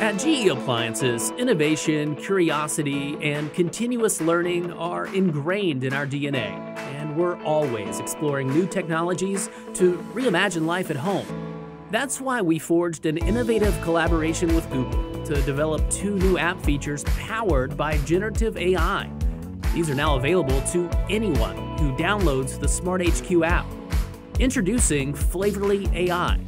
At GE Appliances, innovation, curiosity, and continuous learning are ingrained in our DNA, and we're always exploring new technologies to reimagine life at home. That's why we forged an innovative collaboration with Google to develop two new app features powered by generative AI. These are now available to anyone who downloads the SmartHQ app. Introducing Flavorly AI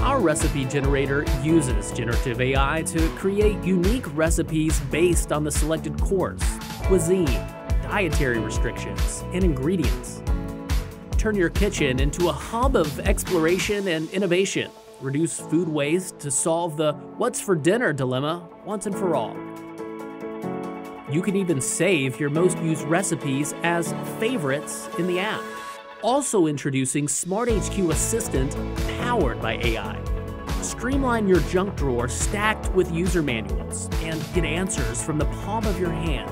our recipe generator uses generative AI to create unique recipes based on the selected course, cuisine, dietary restrictions, and ingredients. Turn your kitchen into a hub of exploration and innovation. Reduce food waste to solve the what's for dinner dilemma once and for all. You can even save your most used recipes as favorites in the app. Also introducing SmartHQ Assistant powered by AI. Streamline your junk drawer stacked with user manuals and get answers from the palm of your hand.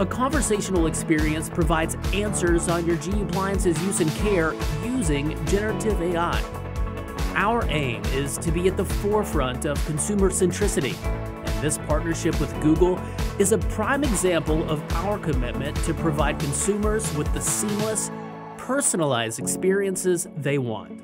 A conversational experience provides answers on your GE appliance's use and care using generative AI. Our aim is to be at the forefront of consumer centricity, and this partnership with Google is a prime example of our commitment to provide consumers with the seamless, personalized experiences they want.